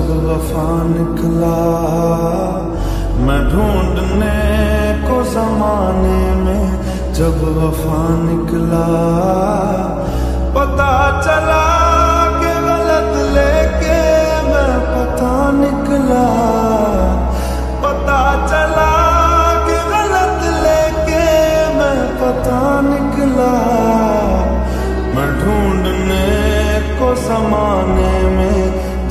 وفا نکلا، میں ڈھونڈنے کو زمانے میں جب وفا نکلا، پتا چلا کہ غلط لے کے میں پتا نکلا۔ پتا چلا کہ غلط لے کے میں پتا نکلا۔ میں ڈھونڈنے کو زمانے میں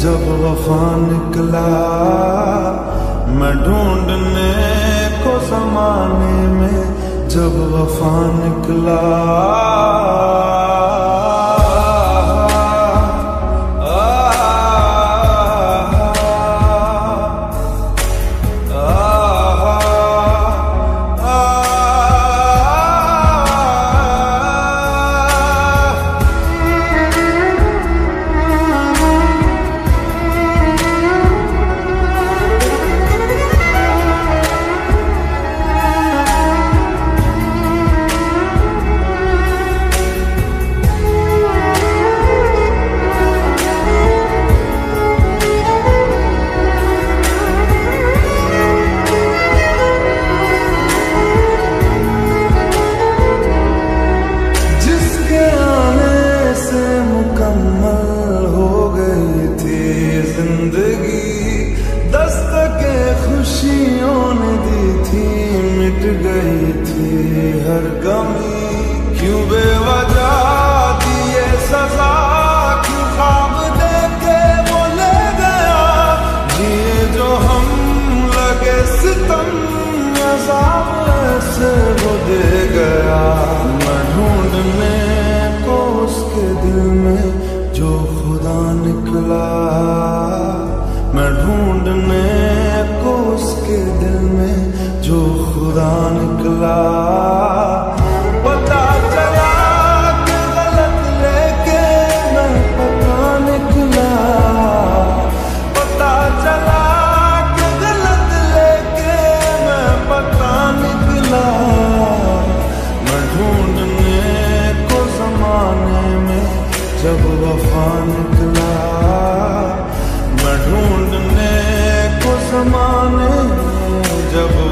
جب وفا نکلا میں ڈھونڈنے کو زمانے میں جب وفا نکلا۔ سے وہ دے گیا۔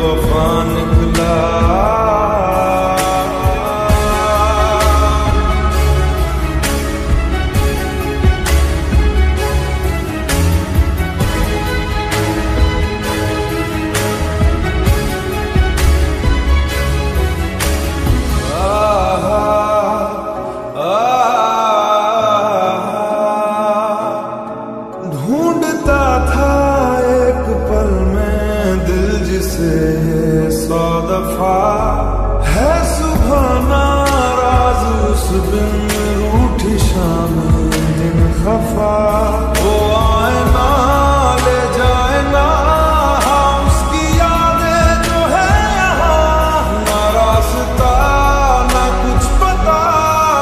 جب وفا روٹھی خفا وہ آئے نہ لے جائے نہ ہاں اس کی یادیں جو ہے یہاں نہ راستہ نہ کچھ پتا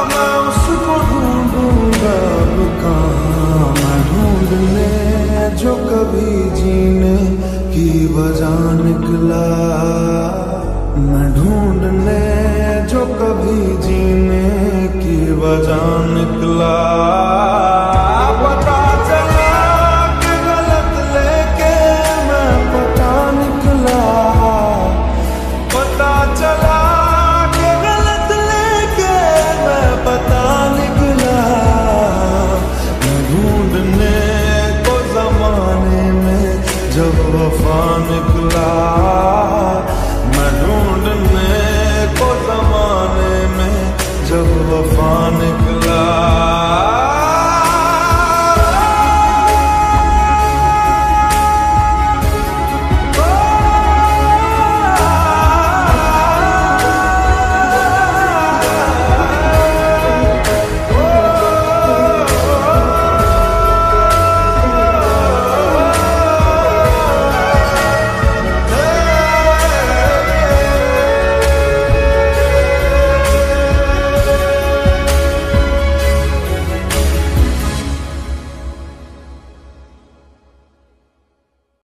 میں اس کو ڈھونڈوں گا کہاں میں ڈھونڈنے جو کبھی جینے کی وجہ نکلا میں ڈھونڈنے جو کبھی جینے کی وجہ